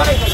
Bye.